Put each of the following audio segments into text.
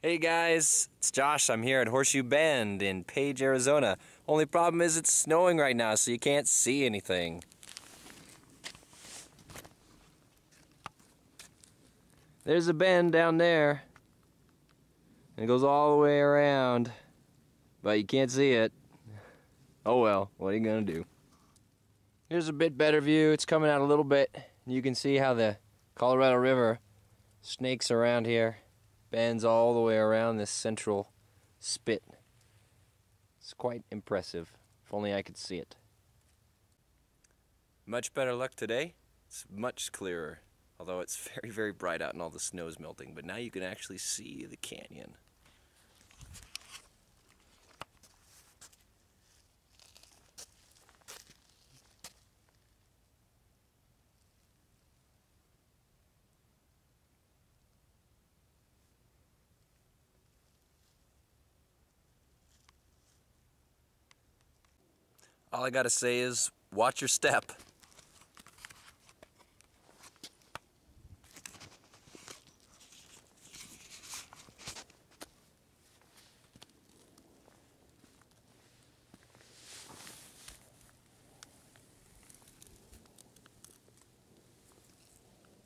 Hey guys, it's Josh. I'm here at Horseshoe Bend in Page, Arizona. Only problem is it's snowing right now, so you can't see anything. There's a bend down there. And it goes all the way around. But you can't see it. Oh well, what are you gonna do? Here's a bit better view. It's coming out a little bit. You can see how the Colorado River snakes around here bends all the way around this central spit. It's quite impressive. If only I could see it. Much better luck today. It's much clearer. Although it's very, very bright out and all the snow's melting. But now you can actually see the canyon. All I gotta say is, watch your step.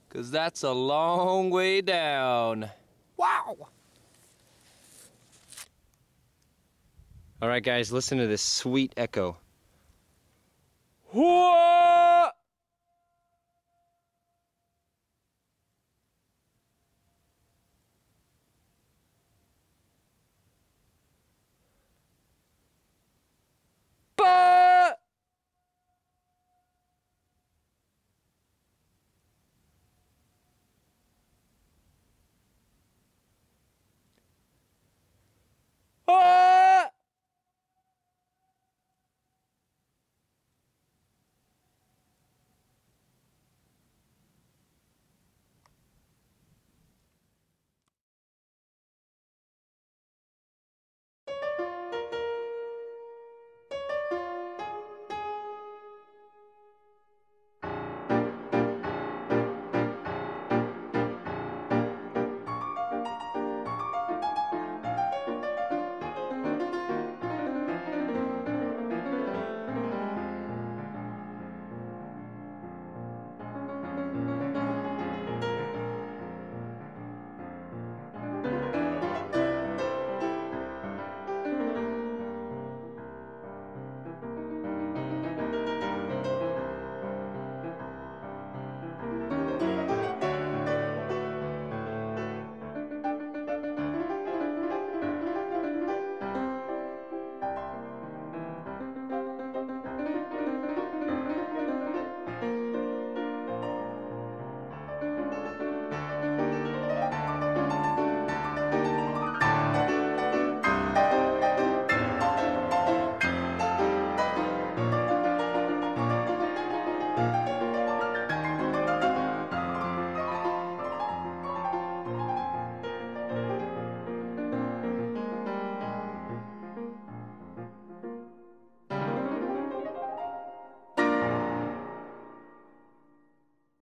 Cause that's a long way down. Wow! Alright guys, listen to this sweet echo. Whoa!